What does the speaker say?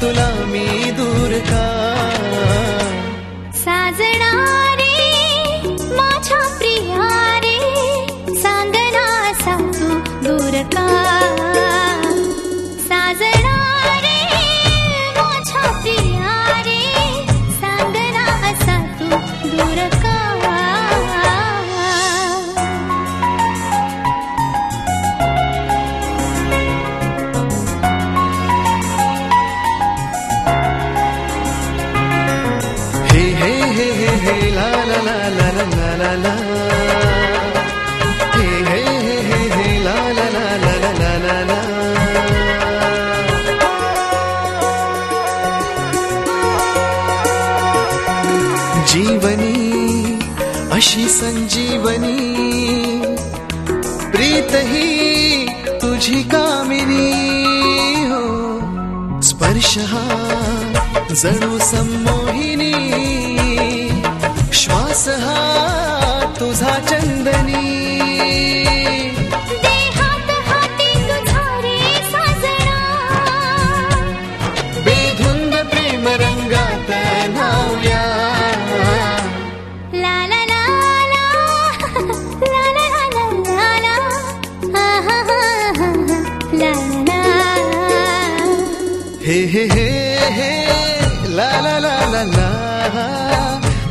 তুলামি हे हे हे ला ला ला ला ला ला ला हे हे हे हे हे ला ला ला ला ला ला ला ला जीवनी अशी संजीवनी प्रीत ही तुझी कामिनी हो स्पर्श हा जणू संमोहिनी श्वास हा तुझा चंदनी। देहात हाती तुझा रे साजणा बेधुंद प्रेम रंगात न्हाऊया ला ला ला ला ला ला ला ला ला हा हा हा हा ला ला ला हे हे हे हे ला ला ला ला ला